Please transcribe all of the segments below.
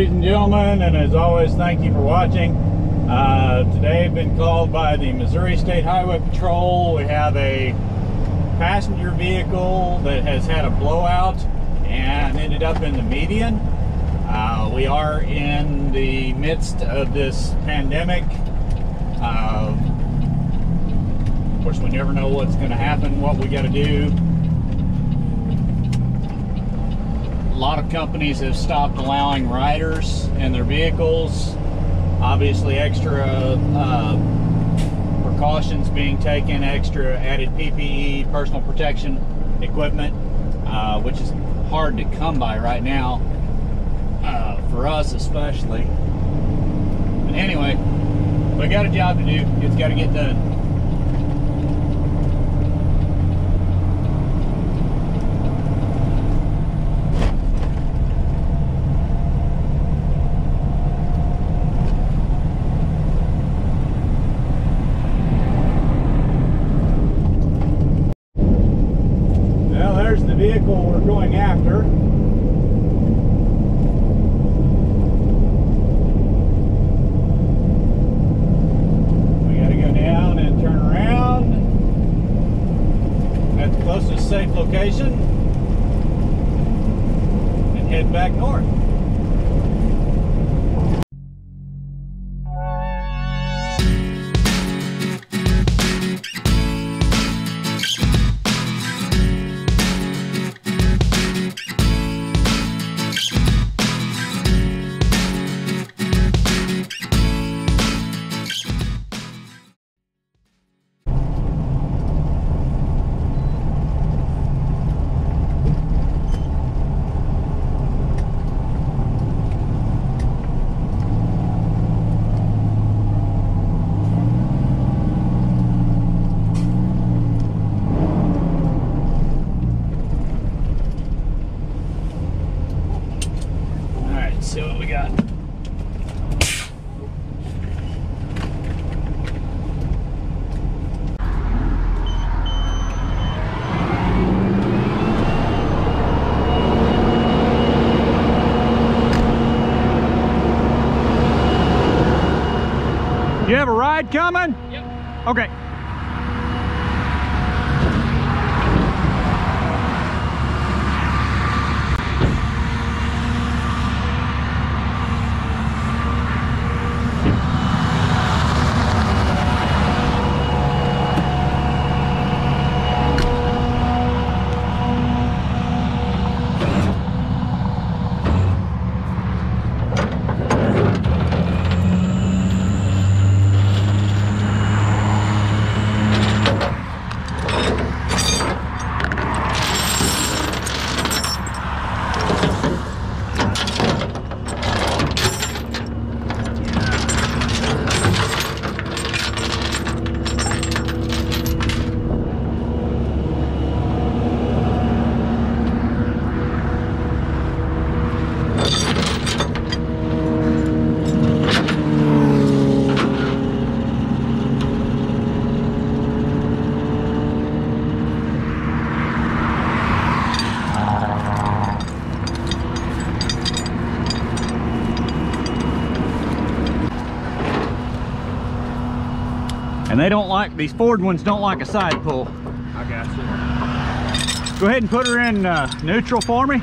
Ladies and gentlemen, and as always, thank you for watching. Uh, today I've been called by the Missouri State Highway Patrol. We have a passenger vehicle that has had a blowout and ended up in the median. Uh, we are in the midst of this pandemic. Uh, of course, we never know what's going to happen, what we got to do. A lot of companies have stopped allowing riders in their vehicles. Obviously, extra uh, precautions being taken, extra added PPE, personal protection equipment, uh, which is hard to come by right now, uh, for us especially. But anyway, we got a job to do. It's got to get done. Ride coming? Yep. Okay. Don't like, these Ford ones don't like a side pull. I got you. Go ahead and put her in uh, neutral for me.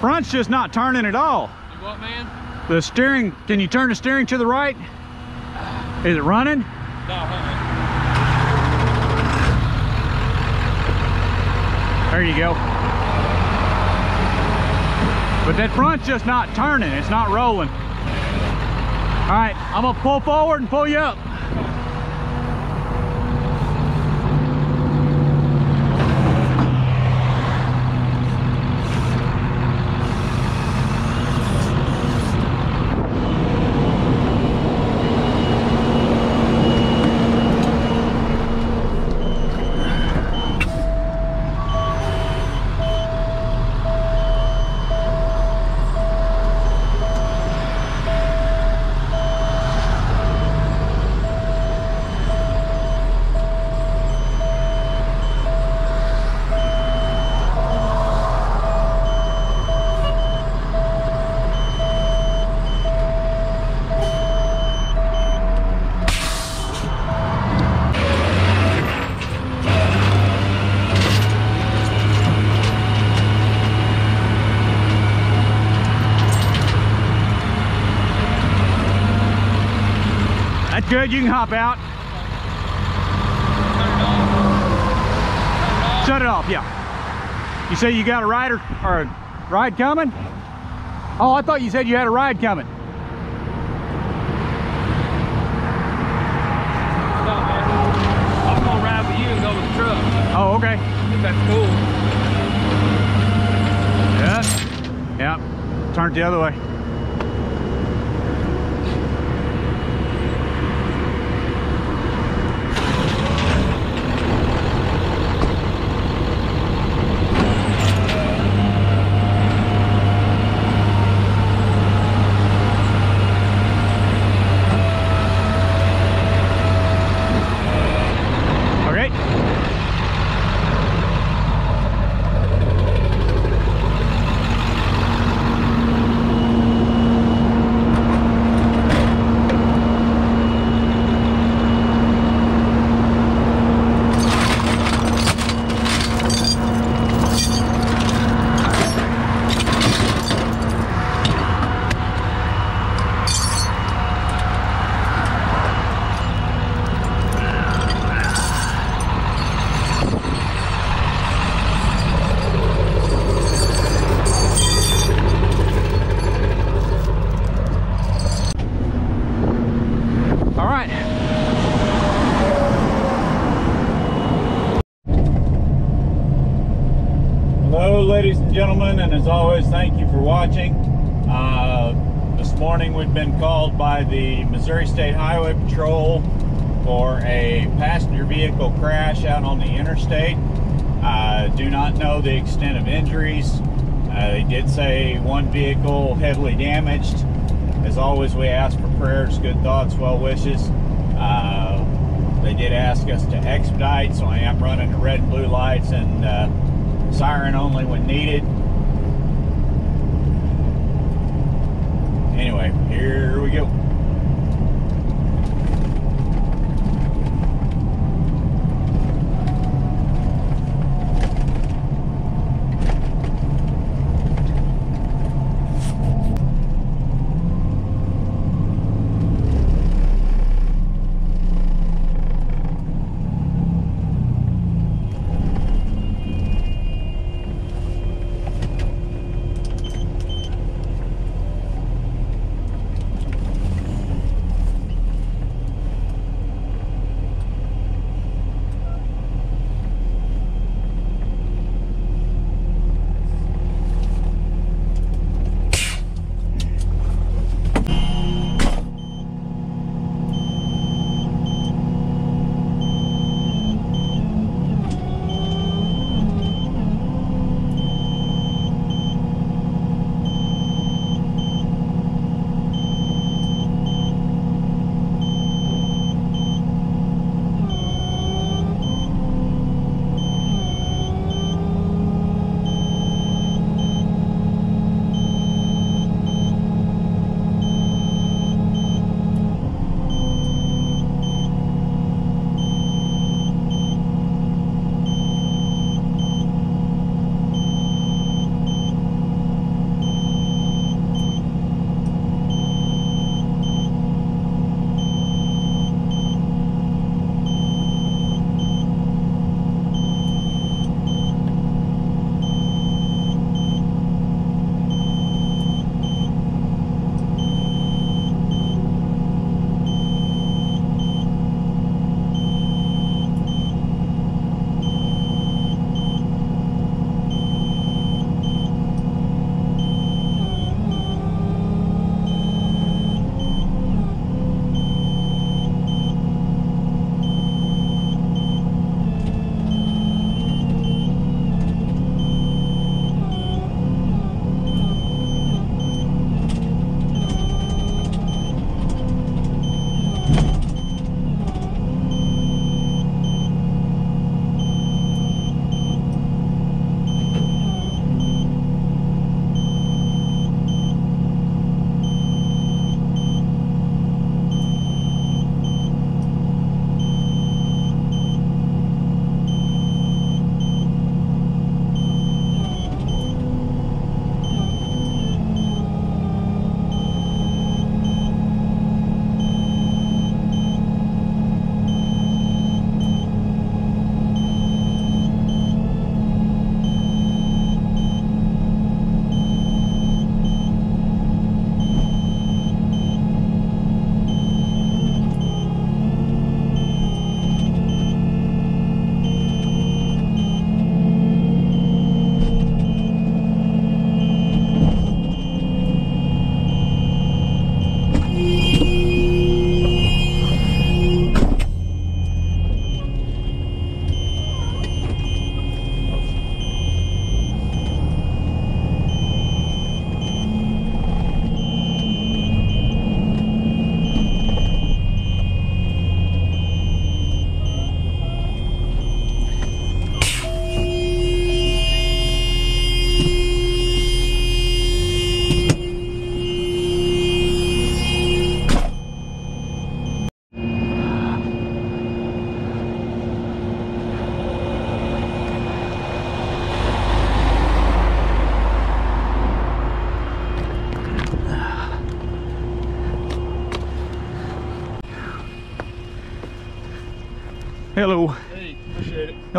Front's just not turning at all. You what, man? The steering, can you turn the steering to the right? Is it running? No, hold. There you go. But that front's just not turning, it's not rolling. All right, I'm gonna pull forward and pull you up. Good, you can hop out. Shut it off, yeah. You say you got a rider or a ride coming? Oh, I thought you said you had a ride coming. No. I'm gonna ride with you and go with the truck. Oh, okay. That's cool. Yeah. Yeah. Turn it the other way. Okay. All right. Hello, ladies and gentlemen, and as always, thank you for watching. Uh, this morning we've been called by the Missouri State Highway Patrol for a passenger vehicle crash out on the interstate. Uh, do not know the extent of injuries. Uh, they did say one vehicle heavily damaged. As always, we ask for prayers, good thoughts, well wishes. Uh, they did ask us to expedite, so I am running the red and blue lights and uh, siren only when needed. Anyway, here we go.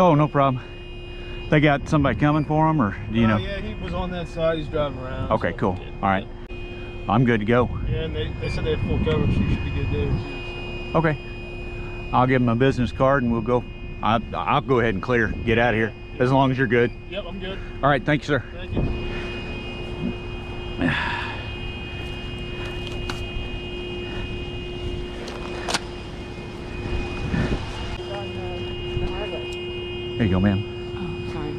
Oh, no problem. They got somebody coming for them, or do you Uh, know? Yeah, he was on that side. He's driving around. Okay, so- cool. All right. I'm good to go. Yeah, and they, they said they had full coverage, so you should be good there too. Okay. I'll give him a business card and we'll go. I, I'll go ahead and clear. Get out of here. As long as you're good. Yep, I'm good. All right. Thank you, sir. Thank you. Here you go, ma'am. Oh, sorry.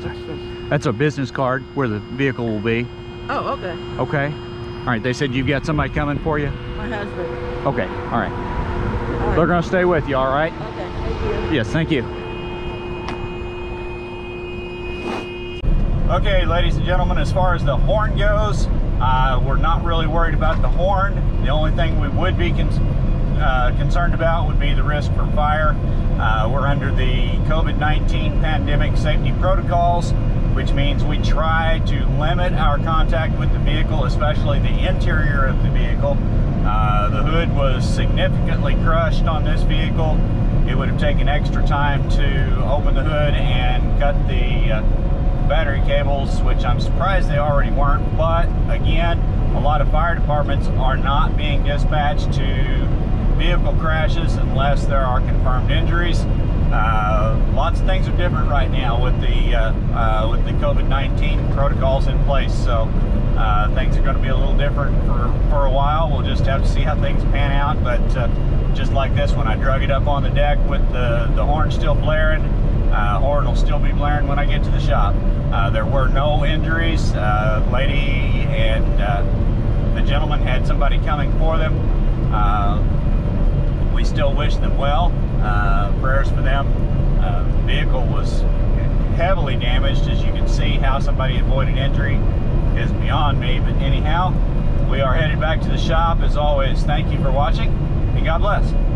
What's this? That's a business card where the vehicle will be. Oh, okay. Okay. All right. They said you've got somebody coming for you. My husband. Okay. All right. All right. They're going to stay with you. All right. Okay, thank you. Yes, thank you. Okay, ladies and gentlemen, as far as the horn goes, uh, we're not really worried about the horn. The only thing we would be con uh, concerned about would be the risk for fire. Uh, we're under the COVID-19 pandemic safety protocols, which means we try to limit our contact with the vehicle, especially the interior of the vehicle. Uh, the hood was significantly crushed on this vehicle. It would have taken extra time to open the hood and cut the uh, battery cables, which I'm surprised they already weren't. But again, a lot of fire departments are not being dispatched to vehicle crashes unless there are confirmed injuries. Uh, lots of things are different right now with the uh, uh, with the COVID-19 protocols in place. So uh, things are going to be a little different for for a while. We'll just have to see how things pan out. But uh, just like this one, I drug it up on the deck with the the horn still blaring. Uh, horn will still be blaring when I get to the shop. There were no injuries. Lady and the gentleman had somebody coming for them. We still wish them well. Uh, prayers for them. Uh, the vehicle was heavily damaged. As you can see, how somebody avoided injury is beyond me. But anyhow, we are headed back to the shop. As always, thank you for watching and God bless.